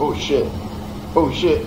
Oh shit. Oh shit.